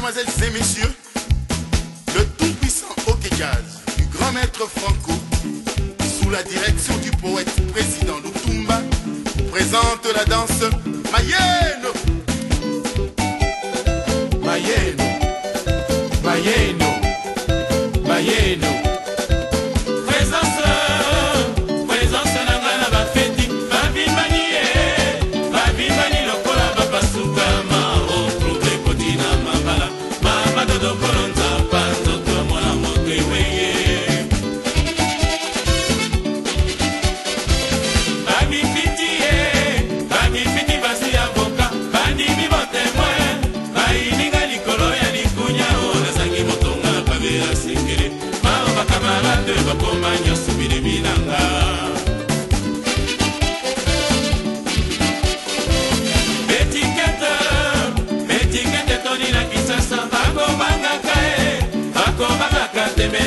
mesdemoiselles et messieurs, le tout-puissant hockey du grand maître Franco, sous la direction du poète président Lutumba, présente la danse Mayenne. Mayenne. Mayenne.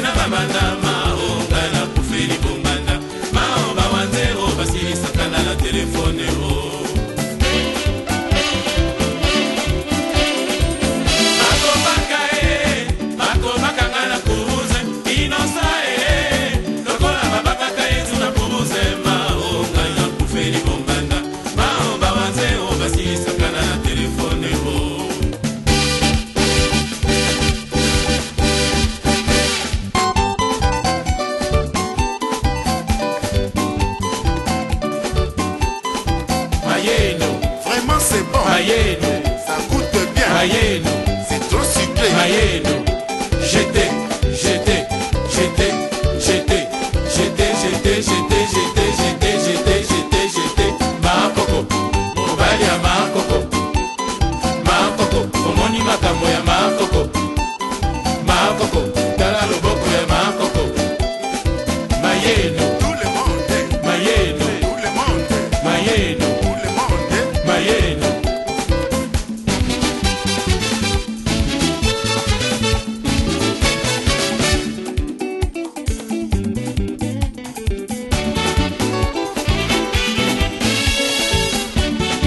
na babanda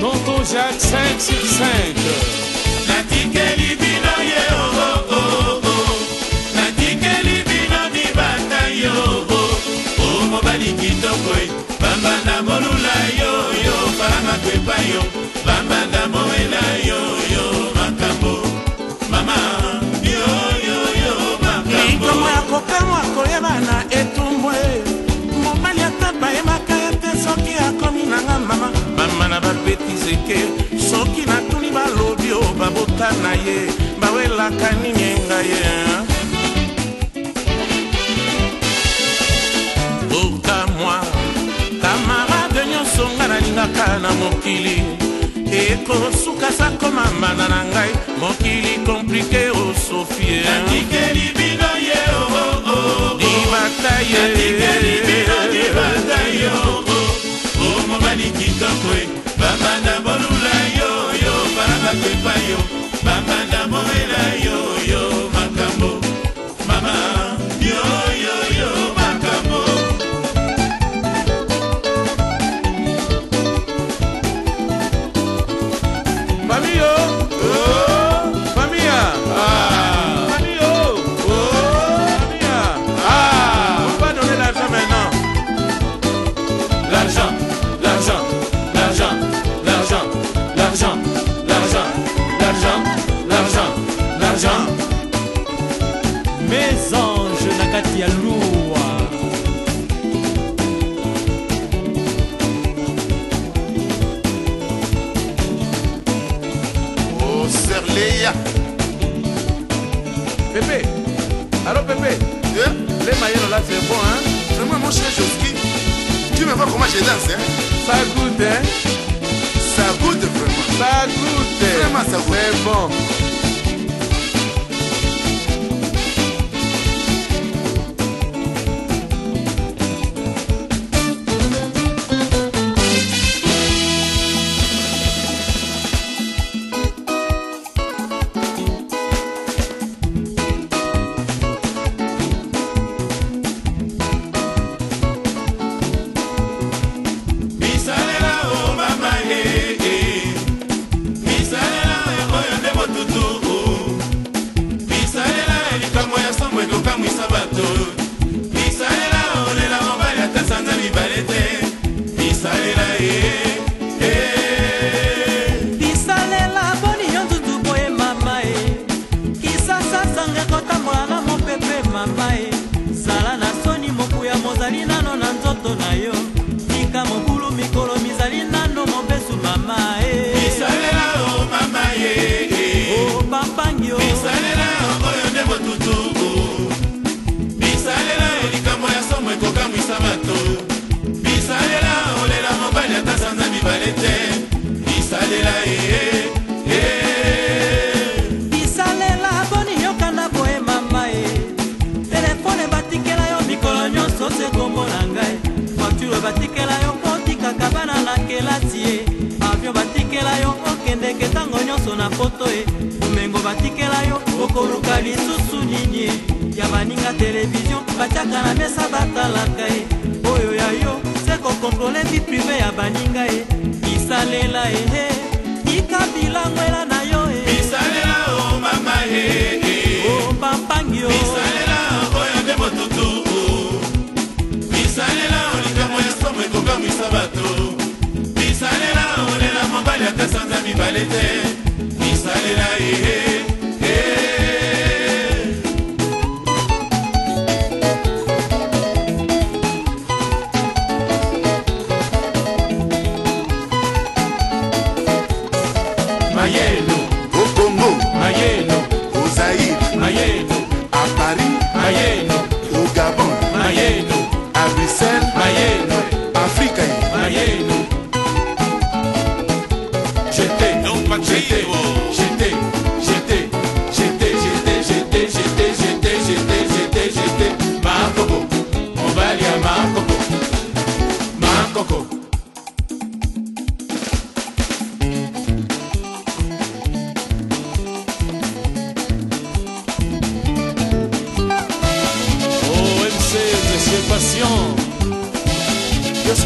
Tonton Jacques 5 sur 5 natikeli bino ye oo oh, oh, oh, natikeli bino libata yo o mobali kitoko e. bamba na molula yo yo palamato epai yo seke soki natuni balobi o babota na ye bawelaka nini enga ye oka mwa kamarade nyonso nga nalingaka na mokili ekosukasa koma mbanda na ngai mokili komplike osofie oh, oh, oh, libata ye ya Oh, Serleya. Pepe allô Pepe Yeah. Hein? Les maillots là, c'est bon, hein? Vraiment, mon cher Joski, tu me vois comment je danse, hein? Ça goûte, hein? Ça goûte vraiment. Ça goûte. Hein? Vraiment, ça goûte. C'est bon. balela tie avio batikela yo okendeke ntango nyonso na poto e bomengo batikela yo okoluka lisusu nini e ya baninga televizio batiaka na mesa batalaka e oyo ya yo se kokontrole vi prive ya baninga e isalela ehe ikabilangwela na yo ezali te misalela ye mayelo okongo mayelo ozair mayelo a paris mayelo au gabon mayelo a bruxelles mayelo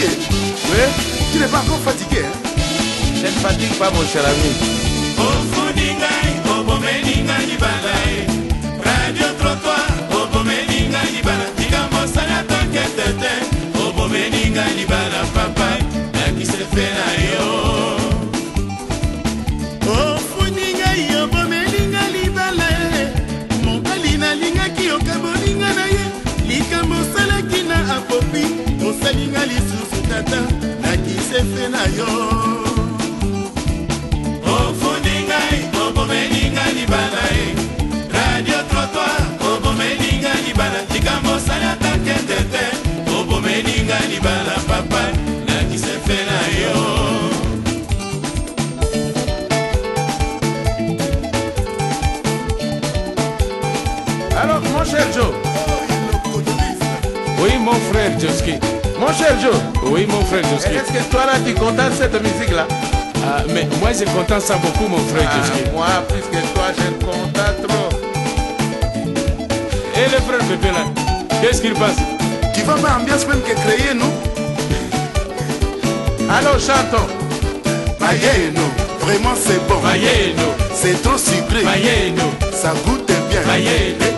Oui Tu n'es pas encore fatigué. Hein. Je ne fatigue pas, mon cher ami. frère Joski. Mon cher Joe. Oui, mon frère Joski. Est-ce que toi là, tu contentes cette musique-là ah, mais moi, je contente ça beaucoup, mon frère ah, Joski. Moi, plus que toi, je contente trop. Et le frère Pépé là, qu'est-ce qu'il passe Tu vas pas ambiance même que créer, nous. Alors, chantons. nous, vraiment c'est bon. Maïeno, c'est trop sucré. nous, ça goûte bien. Maïeno.